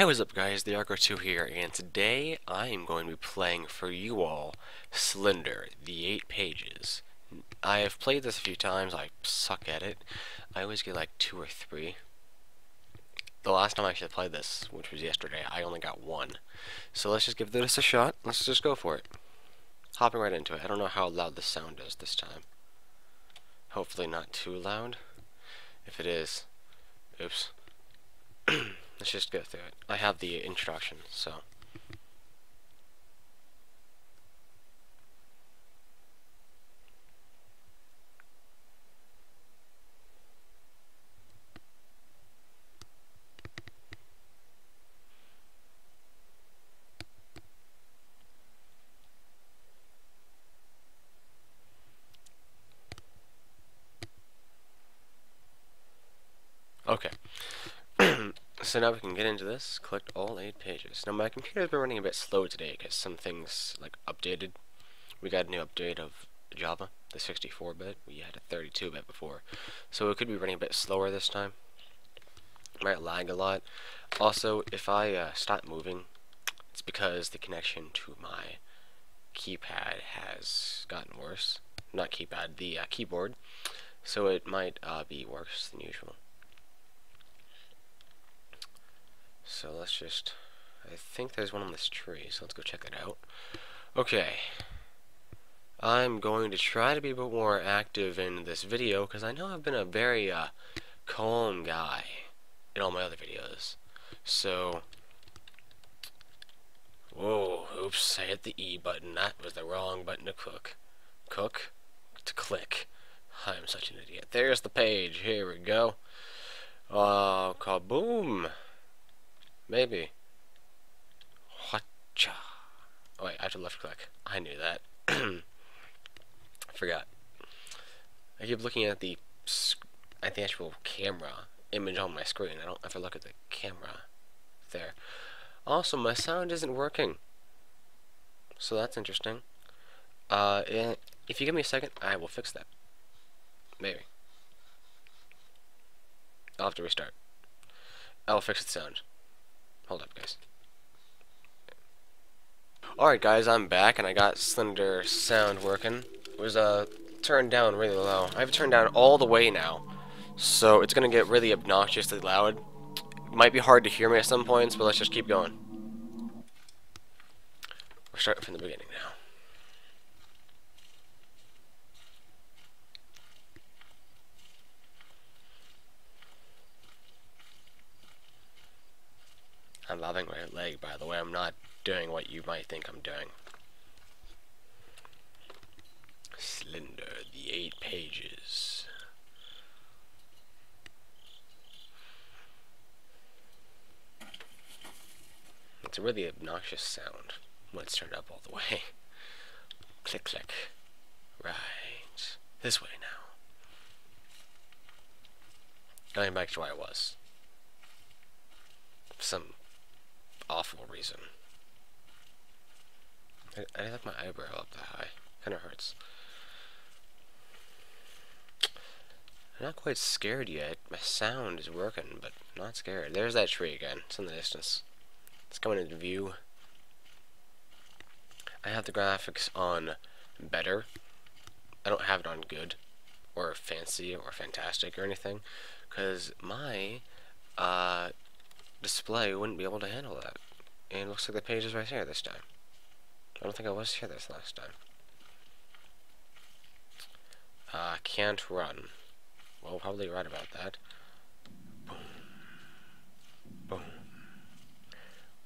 Hey, what's up guys, the Arco2 here, and today I am going to be playing for you all Slender, the 8 pages. I have played this a few times, I suck at it. I always get like 2 or 3. The last time I actually played this, which was yesterday, I only got 1. So let's just give this a shot, let's just go for it. Hopping right into it, I don't know how loud the sound is this time. Hopefully not too loud. If it is, oops. Let's just go through it. I have the introduction, so. Okay. So now we can get into this, collect all 8 pages. Now my computer's been running a bit slow today because some things like updated. We got a new update of Java, the 64-bit. We had a 32-bit before. So it could be running a bit slower this time. Might lag a lot. Also, if I uh, stop moving, it's because the connection to my keypad has gotten worse. Not keypad, the uh, keyboard. So it might uh, be worse than usual. So let's just, I think there's one on this tree, so let's go check it out. Okay. I'm going to try to be a bit more active in this video, because I know I've been a very uh, calm guy in all my other videos. So, whoa, oops, I hit the E button. That was the wrong button to cook. Cook? To click. I'm such an idiot. There's the page. Here we go. Oh, kaboom! Maybe. Whatcha? Oh wait, I have to left click. I knew that. I forgot. I keep looking at the at the actual camera image on my screen. I don't ever look at the camera there. Also, my sound isn't working. So that's interesting. Uh, if you give me a second, I will fix that. Maybe. I'll have to restart. I'll fix the sound. Hold up, guys. Alright, guys, I'm back, and I got Slender sound working. It was uh, turned down really low. I have it turned down all the way now, so it's to get really obnoxiously loud. It might be hard to hear me at some points, but let's just keep going. We're starting from the beginning now. I'm loving my leg, by the way. I'm not doing what you might think I'm doing. Slender, the eight pages. It's a really obnoxious sound when it's turned up all the way. click, click. Right. This way now. Going back to where I was. Some awful reason. I, I have my eyebrow up that high. Kinda hurts. I'm not quite scared yet. My sound is working, but not scared. There's that tree again. It's in the distance. It's coming into view. I have the graphics on better. I don't have it on good or fancy or fantastic or anything because my uh, display wouldn't be able to handle that. And looks like the page is right here this time. I don't think I was here this last time. Uh, can't run. Well, probably right about that. Boom. Boom.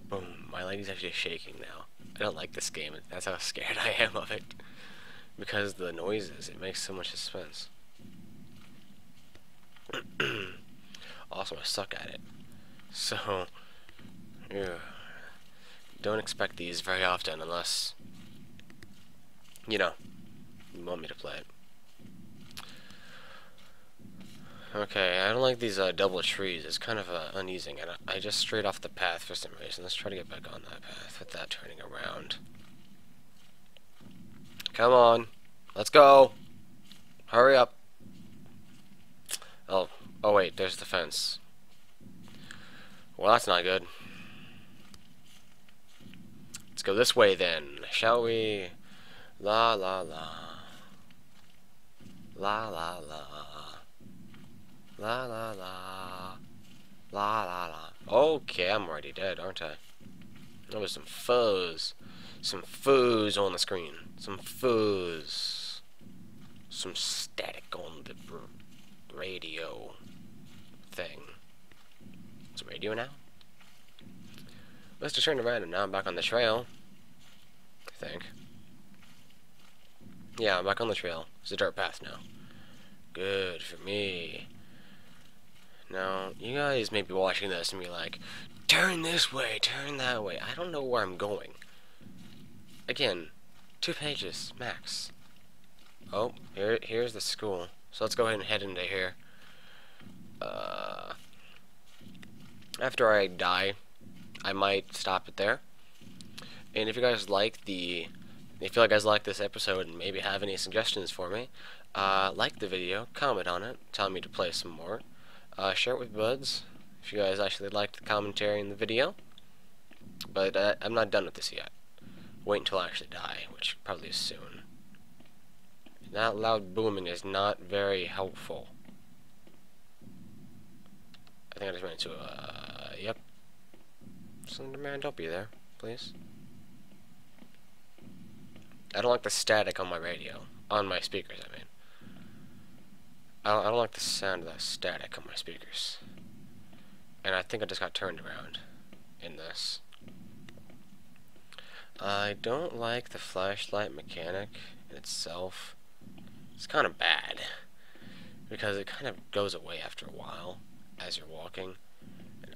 Boom. My lady's actually shaking now. I don't like this game. That's how scared I am of it. Because the noises, it makes so much suspense. also, I suck at it. So, yeah. Don't expect these very often unless, you know, you want me to play it. Okay, I don't like these uh, double trees. It's kind of uh, uneasy, and I, I just strayed off the path for some reason. Let's try to get back on that path with that turning around. Come on. Let's go. Hurry up. Oh, oh wait, there's the fence. Well, that's not good. Let's go this way then, shall we? La la la. La la la. La la la. La la la. Okay, I'm already dead, aren't I? There was some fuzz. Some fuzz on the screen. Some fuzz. Some static on the radio thing. A radio now? Must have turned around and now I'm back on the trail. I think. Yeah, I'm back on the trail. It's a dirt path now. Good for me. Now, you guys may be watching this and be like, turn this way, turn that way. I don't know where I'm going. Again, two pages, max. Oh, here, here's the school. So let's go ahead and head into here. Uh, after I die, I might stop it there. And if you guys like the, if you guys like this episode and maybe have any suggestions for me, uh, like the video, comment on it, tell me to play some more, uh, share it with buds if you guys actually liked the commentary in the video. But uh, I'm not done with this yet. Wait until I actually die, which probably is soon. That loud booming is not very helpful. I think I just ran into a... Yep. Slenderman, don't be there, please. I don't like the static on my radio. On my speakers, I mean. I don't, I don't like the sound of that static on my speakers. And I think I just got turned around in this. I don't like the flashlight mechanic in itself. It's kind of bad. Because it kind of goes away after a while as you're walking.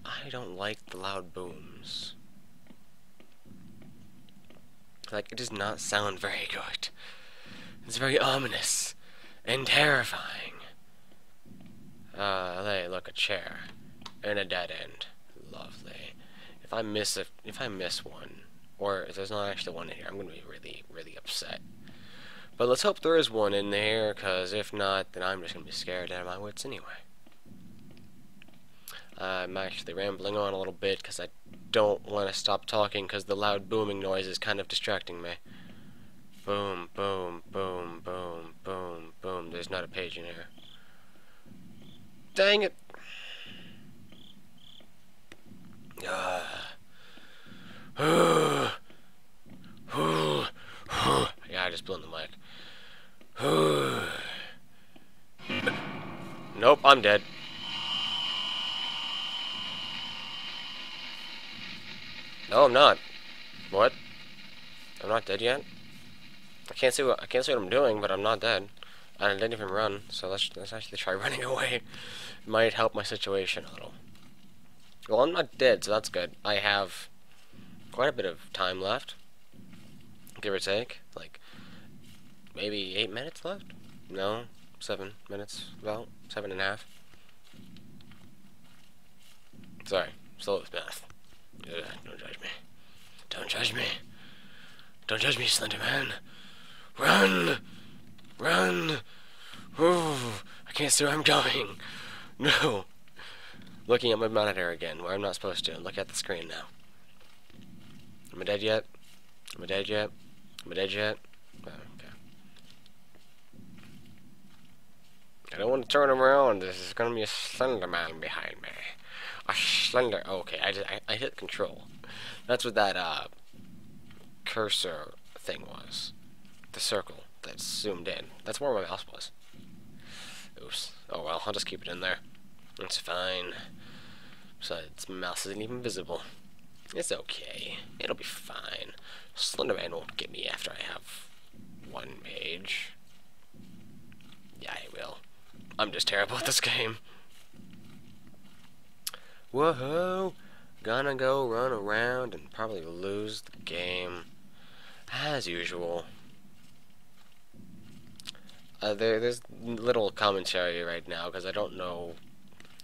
I don't like the loud booms. Like, it does not sound very good. It's very ominous and terrifying. Uh, hey, look, a chair. And a dead end. Lovely. If I miss a, if I miss one, or if there's not actually one in here, I'm gonna be really, really upset. But let's hope there is one in there, because if not, then I'm just gonna be scared out of my wits anyway. Uh, I'm actually rambling on a little bit because I don't want to stop talking because the loud booming noise is kind of distracting me. Boom, boom, boom, boom, boom, boom. There's not a page in here. Dang it. yeah, I just blew in the mic. nope, I'm dead. I'm not. What? I'm not dead yet? I can't see what I can't see what I'm doing, but I'm not dead. I didn't even run, so let's let's actually try running away. It might help my situation a little. Well, I'm not dead, so that's good. I have quite a bit of time left, give or take. Like maybe eight minutes left. No, seven minutes. About seven and a half. Sorry, slow with math. Don't judge me. Don't judge me. Don't judge me, Slender Man. Run! Run! Ooh, I can't see where I'm going. No. Looking at my monitor again, where I'm not supposed to. Look at the screen now. Am I dead yet? Am I dead yet? Am I dead yet? Oh, okay. I don't want to turn around. There's going to be a Slender Man behind me. Slender. Oh, okay, I, I, I hit control. That's what that uh, cursor thing was. The circle that zoomed in. That's where my mouse was. Oops. Oh well, I'll just keep it in there. It's fine. Besides, my mouse isn't even visible. It's okay. It'll be fine. Slenderman won't get me after I have one page. Yeah, he will. I'm just terrible at this game. Whoa! Gonna go run around and probably lose the game. As usual. Uh, there, there's little commentary right now because I don't know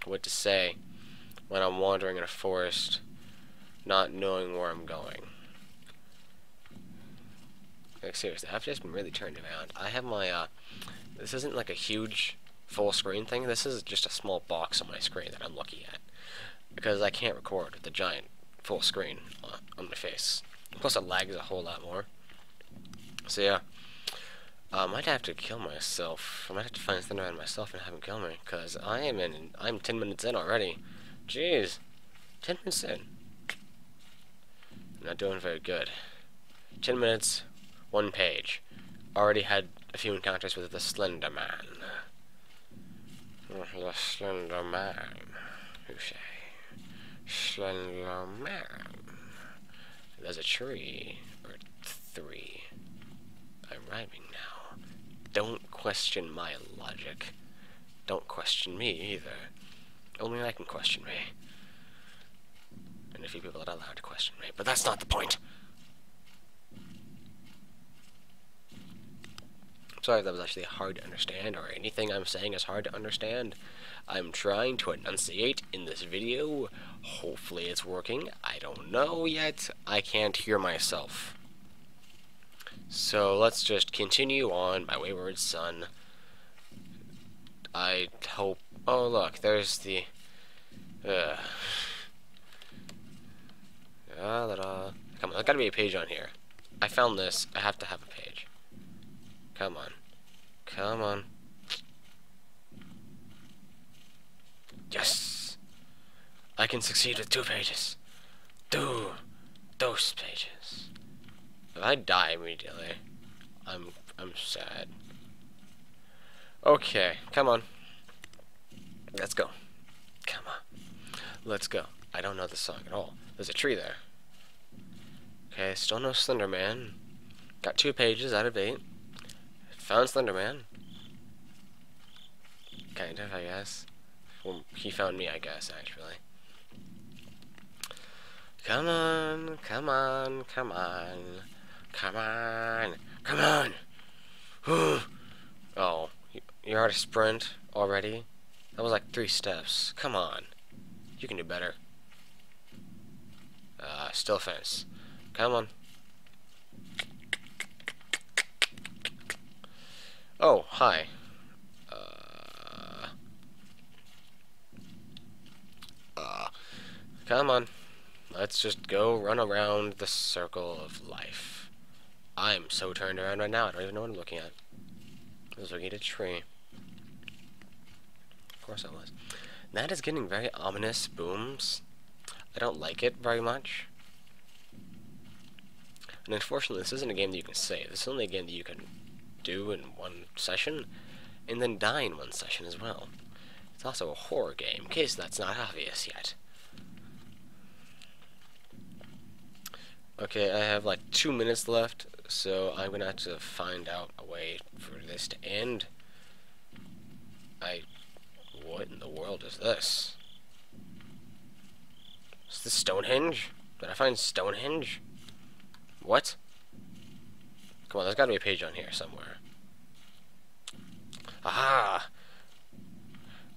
what to say when I'm wandering in a forest, not knowing where I'm going. Like seriously, I've just been really turned around. I have my, uh, this isn't like a huge full screen thing. This is just a small box on my screen that I'm looking at because I can't record with the giant full screen on my face Plus, it lags a whole lot more. So yeah, I uh, might have to kill myself. I might have to find Slenderman myself and have him kill me, cause I am in. I'm 10 minutes in already. Jeez, 10 minutes in. Not doing very good. 10 minutes, one page. Already had a few encounters with the Slender Man. The Slender Man. Who say? There's a tree. Or three. I'm rhyming now. Don't question my logic. Don't question me either. Only I can question me. And a few people are allowed to question me. But that's not the point. Sorry if that was actually hard to understand, or anything I'm saying is hard to understand. I'm trying to enunciate in this video. Hopefully it's working. I don't know yet. I can't hear myself. So let's just continue on, my wayward son. I hope... Oh, look, there's the... Uh, da, da, da. Come on, there's gotta be a page on here. I found this. I have to have a page. Come on. Come on. Yes! I can succeed with two pages. Two. Those pages. If I die immediately, I'm I'm sad. Okay, come on. Let's go. Come on. Let's go. I don't know the song at all. There's a tree there. Okay, still no Slender Man. Got two pages out of eight. Found Slenderman. Kind of, I guess. Well, he found me, I guess, actually. Come on, come on, come on. Come on, come on! oh, you're out of sprint already? That was like three steps. Come on. You can do better. Uh, still fence. Come on. Oh, hi. Uh, uh, come on. Let's just go run around the circle of life. I'm so turned around right now, I don't even know what I'm looking at. I was looking at a tree. Of course I was. That is getting very ominous booms. I don't like it very much. And unfortunately, this isn't a game that you can save. This is only a game that you can do in one session, and then die in one session as well. It's also a horror game, in case that's not obvious yet. Okay, I have like two minutes left, so I'm gonna have to find out a way for this to end. I... What in the world is this? Is this Stonehenge? Did I find Stonehenge? What? Come on, there's gotta be a page on here somewhere. Aha!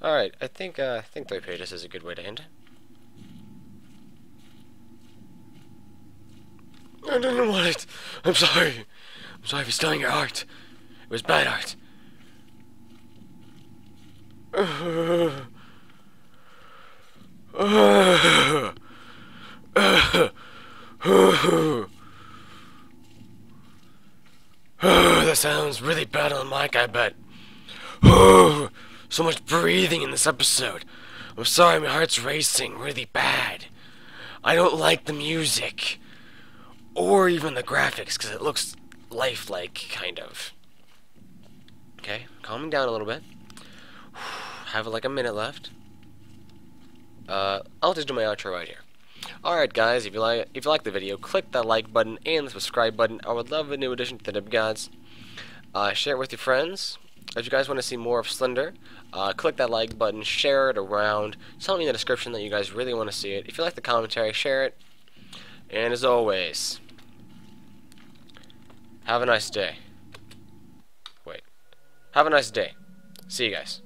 Alright, I think, uh, I think three pages is a good way to end. I didn't want it! I'm sorry! I'm sorry for stealing your art. It was bad art. Uh, uh, uh, Oh, that sounds really bad on mic, I bet. So much breathing in this episode. I'm sorry, my heart's racing really bad. I don't like the music. Or even the graphics, because it looks lifelike, kind of. Okay, calming down a little bit. Have like a minute left. Uh, I'll just do my outro right here. Alright guys, if you like if you like the video, click that like button and the subscribe button. I would love a new addition to the Dip Gods. Uh, share it with your friends. If you guys want to see more of Slender, uh, click that like button, share it around. Tell me in the description that you guys really want to see it. If you like the commentary, share it. And as always, have a nice day. Wait. Have a nice day. See you guys.